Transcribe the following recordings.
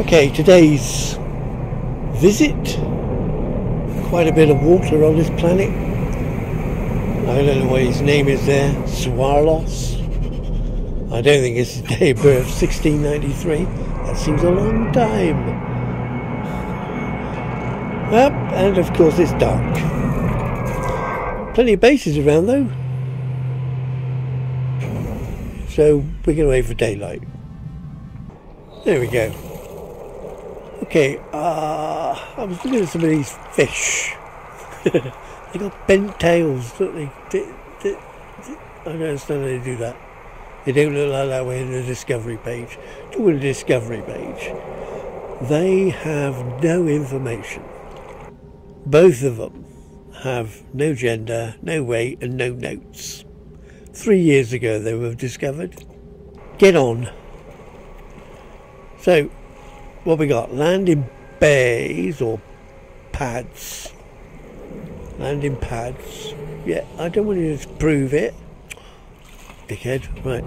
Okay, today's visit. Quite a bit of water on this planet. I don't know what his name is there. Swarlos. I don't think it's his day of birth, 1693. That seems a long time. Up, and of course it's dark. Plenty of bases around though. So we're going to wait for daylight. There we go. Okay, uh, I was looking at some of these fish. they got bent tails, don't they? They- they- they- I don't understand how they do that. They don't look like that way in the discovery page. Do with the discovery page. They have no information. Both of them have no gender, no weight, and no notes. Three years ago they were discovered. Get on. So, what we got? Landing bays or pads. Landing pads. Yeah, I don't want you to prove it. Dickhead. Right.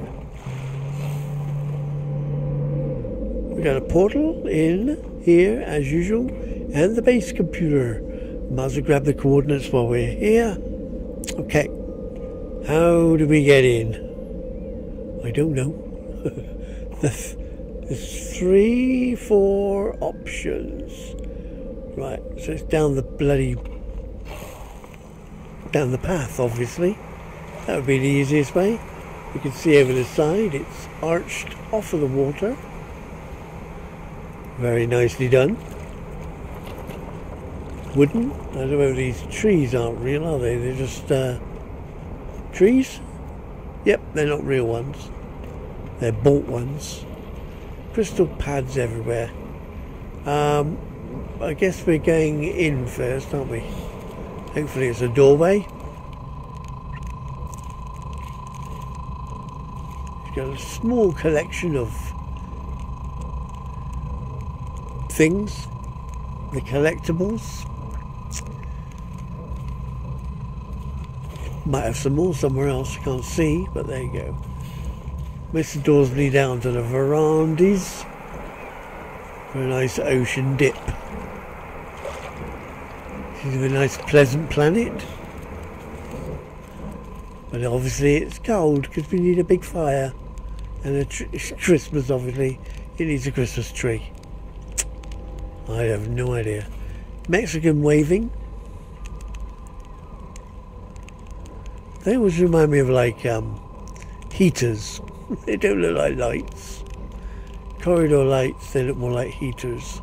We got a portal in here as usual and the base computer. Might as well grab the coordinates while we're here. Okay. How do we get in? I don't know. three, four options. Right, so it's down the bloody down the path, obviously. That would be the easiest way. You can see over the side, it's arched off of the water. Very nicely done. Wooden. I don't know these trees aren't real, are they? They're just uh, trees? Yep, they're not real ones. They're bought ones. Crystal pads everywhere. Um, I guess we're going in first, aren't we? Hopefully it's a doorway. It's got a small collection of things, the collectibles. Might have some more somewhere else, I can't see, but there you go. The doors lead down to the verandas for a nice ocean dip. This is a nice pleasant planet. But obviously it's cold because we need a big fire. And it's Christmas obviously. It needs a Christmas tree. I have no idea. Mexican waving. They always remind me of like um, heaters. they don't look like lights. Corridor lights, they look more like heaters.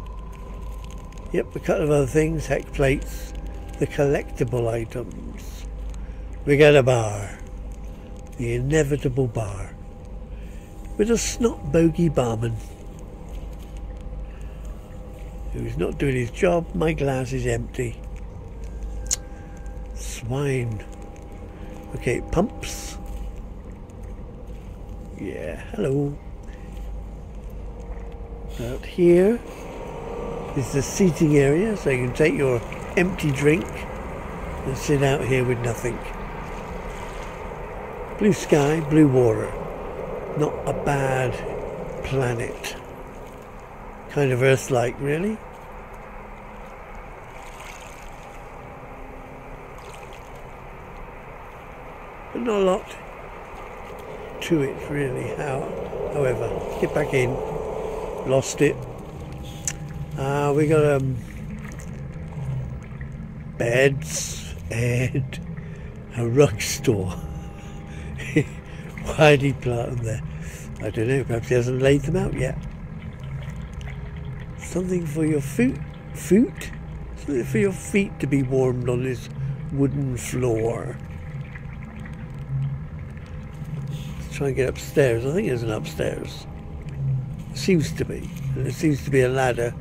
Yep, a couple of other things, heck plates, the collectible items. We got a bar. The inevitable bar. With a snot bogey barman. Who's not doing his job, my glass is empty. Swine. Okay, pumps. Yeah, hello. Out here is the seating area, so you can take your empty drink and sit out here with nothing. Blue sky, blue water. Not a bad planet. Kind of Earth like, really. But not a lot to it, really. How, however, get back in. Lost it. Uh, we got um, beds and a rug store. Why did he plant them there? I don't know. Perhaps he hasn't laid them out yet. Something for your foot, foot, something for your feet to be warmed on this wooden floor. Let's try and get upstairs. I think there's an upstairs. Seems to be, and there seems to be a ladder,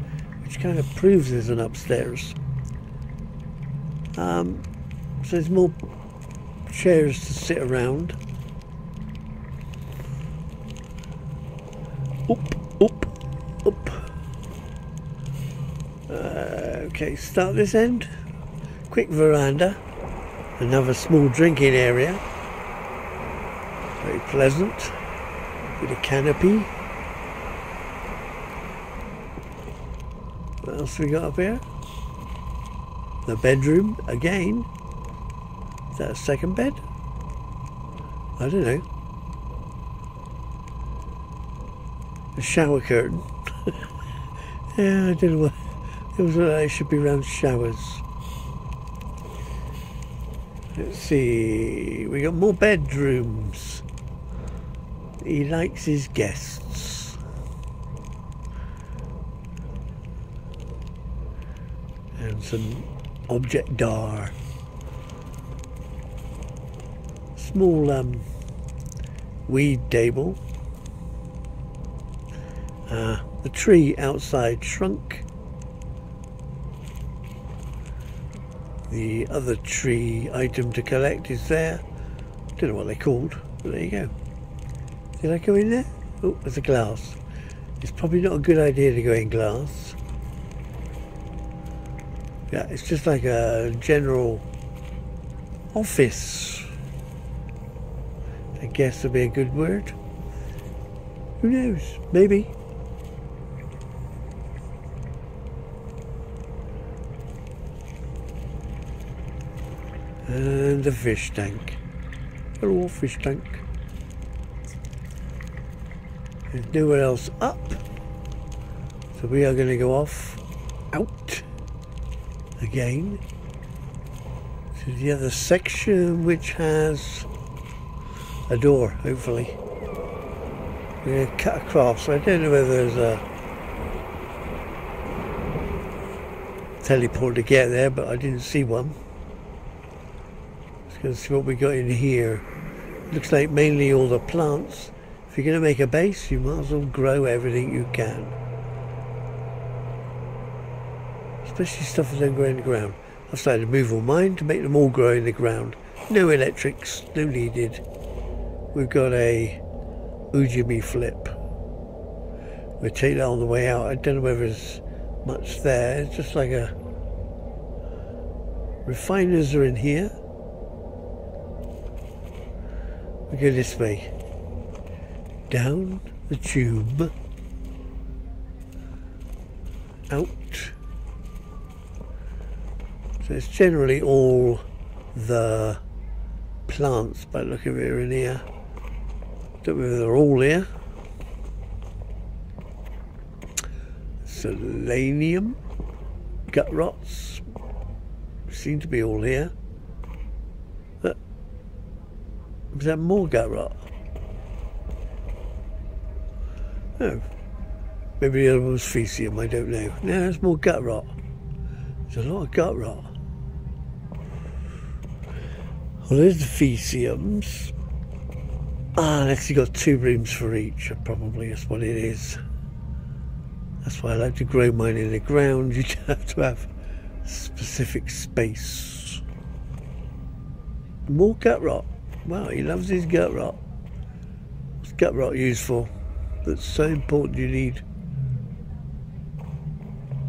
which kind of proves there's an upstairs. Um, so there's more chairs to sit around. Up, up, up. Uh, okay, start this end. Quick veranda. Another small drinking area. Very pleasant. With a canopy. What else we got up here? The bedroom again. Is that a second bed? I don't know. A shower curtain. yeah, I don't know what. It was uh, it should be around showers. Let's see. We got more bedrooms. He likes his guests. And some object dar. Small um, weed table. Uh, the tree outside shrunk. The other tree item to collect is there. Don't know what they're called, but there you go. Did I go in there? Oh, there's a glass. It's probably not a good idea to go in glass. Yeah, it's just like a general office. I guess would be a good word. Who knows? Maybe. And the fish tank. Hello, fish tank. There's nowhere else up. So we are going to go off out again to the other section which has a door, hopefully. We're going to cut across. I don't know whether there's a teleport to get there, but I didn't see one. Let's go see what we got in here. Looks like mainly all the plants. You're going to make a base, you might as well grow everything you can. Especially stuff that don't grow in the ground. I've started to move all mine to make them all grow in the ground. No electrics, no needed. We've got a Ujimi flip. We'll take that on the way out. I don't know whether there's much there. It's just like a... Refiners are in here. We go this way down the tube, out. So it's generally all the plants by look of it in here. Don't know they're all here. Solanium, gut rots, seem to be all here. But, is that more gut rot? Oh, maybe the other one was faecium, I don't know. No, there's more gut rot. There's a lot of gut rot. Well, there's the faeciums. Ah, and actually got two rooms for each, probably that's what it is. That's why I like to grow mine in the ground. You have to have specific space. More gut rot. Wow, he loves his gut rot. What's gut rot used for? That's so important you need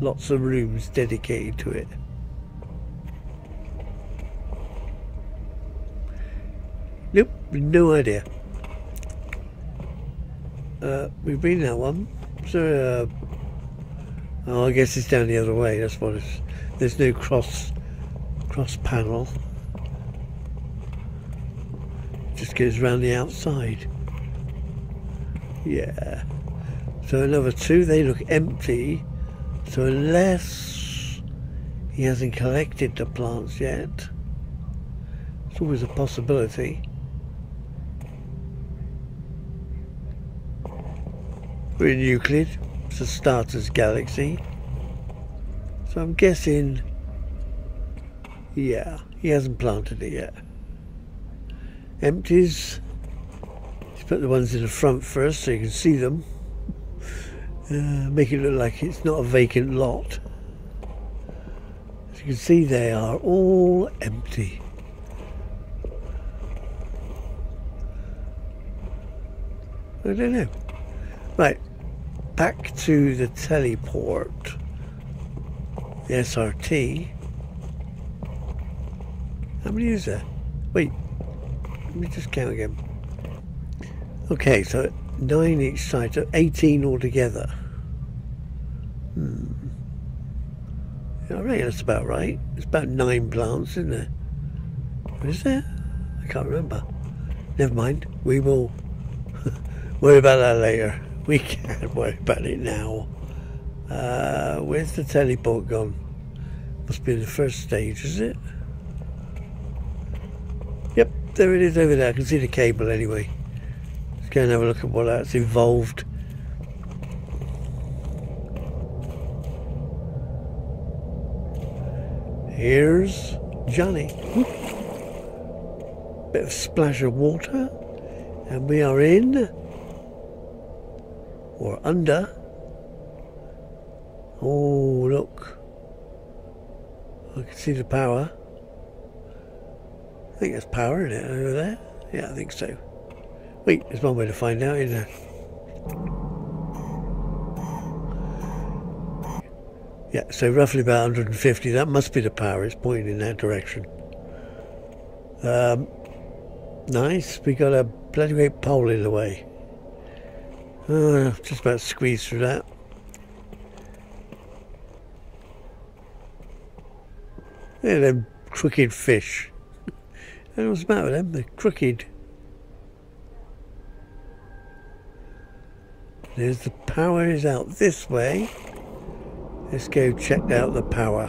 lots of rooms dedicated to it. Nope, no idea. Uh, we've been that one. So, uh, oh, I guess it's down the other way. That's what it's. There's no cross cross panel. It just goes around the outside. Yeah. So another two, they look empty. So unless he hasn't collected the plants yet, it's always a possibility. We're in Euclid, it's a starter's galaxy. So I'm guessing, yeah, he hasn't planted it yet. Empties Put the ones in the front first so you can see them. Uh, make it look like it's not a vacant lot. As you can see, they are all empty. I don't know. Right, back to the teleport. The SRT. How many is there? Wait, let me just count again. Okay, so nine each side, so 18 altogether. Hmm. I reckon that's about right. It's about nine plants, isn't there? Is there? I can't remember. Never mind. We will worry about that later. We can't worry about it now. Uh, where's the teleport gone? Must be the first stage, is it? Yep, there it is over there. I can see the cable anyway. Go and have a look at what that's involved. Here's Johnny. Bit of splash of water. And we are in or under. Oh, look. I can see the power. I think there's power in it over there. Yeah, I think so. Wait, there's one way to find out, isn't there? Yeah, so roughly about 150. That must be the power. It's pointing in that direction. Um, nice. We got a bloody great pole in the way. Uh, just about squeeze through that. Yeah, them crooked fish. what's the matter with them? They're crooked. There's the power is out this way. Let's go check out the power.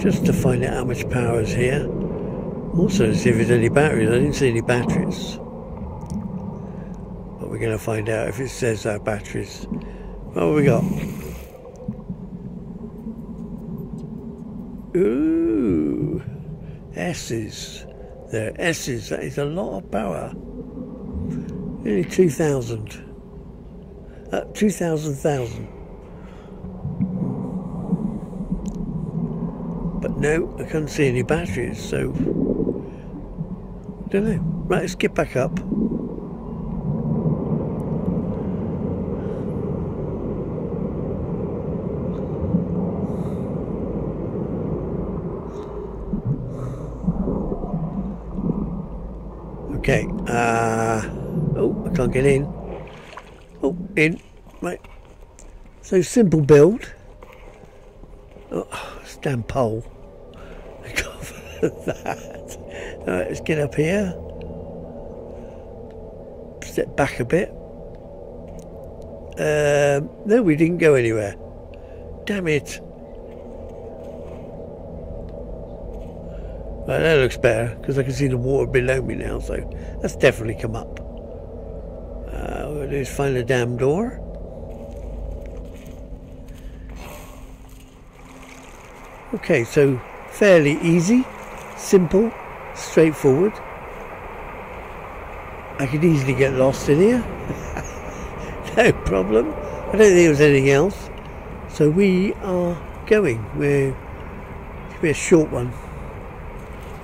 Just to find out how much power is here. Also to see if there's any batteries. I didn't see any batteries. But we're going to find out if it says our batteries. What have we got? Ooh, S's. There, S's, that is a lot of power. Nearly 2,000. Uh, 2,000,000. But no, I can't see any batteries, so... don't know. Right, let's get back up. Okay. Uh, oh, I can't get in. Oh, in. Right. So simple build. Oh, damn pole. Cover that. Alright, let's get up here. Step back a bit. Um, no, we didn't go anywhere. Damn it. Right, that looks better because I can see the water below me now, so that's definitely come up. Uh, we'll just find the damn door. Okay, so fairly easy, simple, straightforward. I could easily get lost in here. no problem. I don't think there was anything else. So we are going. We're, it's be a short one.